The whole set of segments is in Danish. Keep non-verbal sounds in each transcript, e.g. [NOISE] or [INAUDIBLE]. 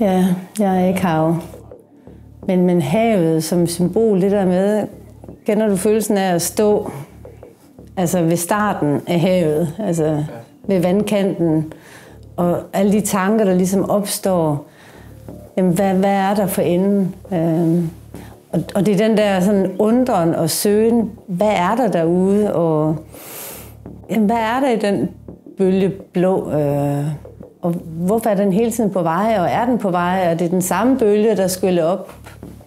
Ja, jeg er ikke hav. Men, men havet som symbol, det der med, kender du følelsen af at stå altså ved starten af havet, altså ved vandkanten, og alle de tanker, der ligesom opstår, jamen hvad, hvad er der for enden? Øhm, og, og det er den der sådan undren og søgen, hvad er der derude, og jamen, hvad er der i den bølge blå? Øh, og hvorfor er den hele tiden på vej, og er den på vej, og det er den samme bølge, der skyller op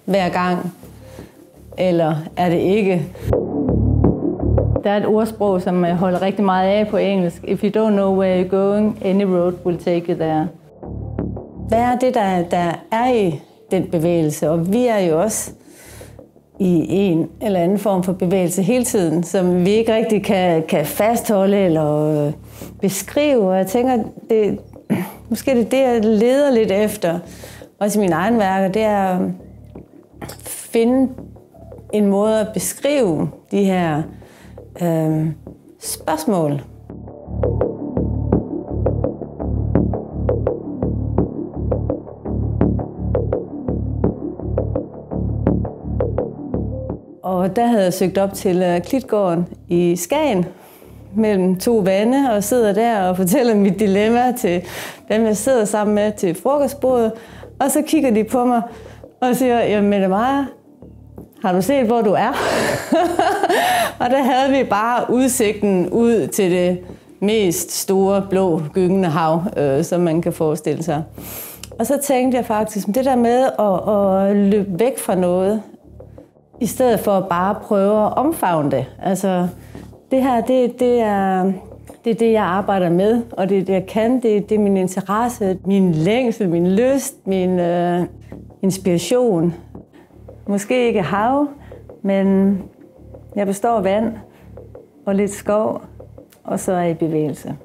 hver gang? Eller er det ikke? Der er et ordsprog, som jeg holder rigtig meget af på engelsk. If you don't know where you're going, any road will take you there. Hvad er det, der, der er i den bevægelse? Og vi er jo også i en eller anden form for bevægelse hele tiden, som vi ikke rigtig kan, kan fastholde eller beskrive. Og jeg tænker, det, måske det er det, jeg leder lidt efter, også i mine egne værker, det er at finde en måde at beskrive de her øh, spørgsmål. Og der havde jeg søgt op til øh, Klitgården i Skagen, mellem to vande, og sidder der og fortæller mit dilemma til dem, jeg sidder sammen med til frokostbordet. Og så kigger de på mig og siger, jamen Mette Maja, har du set, hvor du er? [LAUGHS] og der havde vi bare udsigten ud til det mest store, blå, gyngende hav, øh, som man kan forestille sig. Og så tænkte jeg faktisk, det der med at, at løbe væk fra noget, i stedet for at bare prøve at omfavne det. Altså, det her, det, det, er, det er det, jeg arbejder med, og det er det, jeg kan. Det, det er min interesse, min længsel, min lyst, min øh, inspiration. Måske ikke hav, men jeg består af vand og lidt skov, og så er jeg i bevægelse.